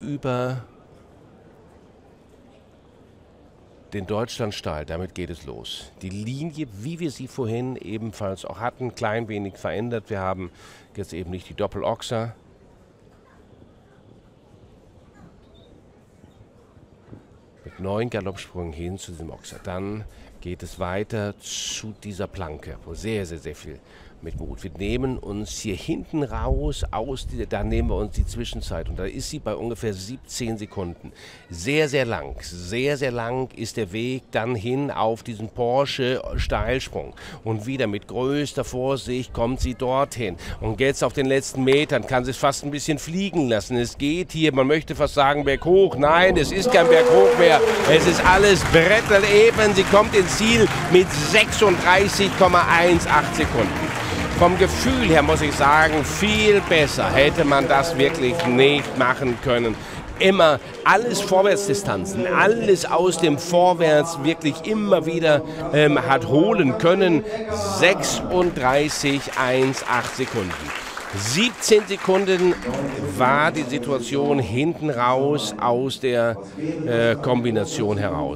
über den Deutschlandstahl. Damit geht es los. Die Linie, wie wir sie vorhin ebenfalls auch hatten, klein wenig verändert. Wir haben jetzt eben nicht die Doppelochser. Mit neun Galoppsprüngen hin zu diesem Ochser. Dann geht es weiter zu dieser Planke, wo sehr, sehr, sehr viel mit Mut. Wir nehmen uns hier hinten raus aus, da nehmen wir uns die Zwischenzeit und da ist sie bei ungefähr 17 Sekunden. Sehr, sehr lang, sehr, sehr lang ist der Weg dann hin auf diesen Porsche Steilsprung und wieder mit größter Vorsicht kommt sie dorthin und jetzt auf den letzten Metern kann sie es fast ein bisschen fliegen lassen. Es geht hier, man möchte fast sagen Berghoch, nein, es ist kein Berghoch mehr, es ist alles bretteleben. Sie kommt ins Ziel mit 36,18 Sekunden. Vom Gefühl her muss ich sagen, viel besser hätte man das wirklich nicht machen können. Immer alles Vorwärtsdistanzen, alles aus dem Vorwärts wirklich immer wieder ähm, hat holen können. 36,18 Sekunden. 17 Sekunden war die Situation hinten raus aus der äh, Kombination heraus.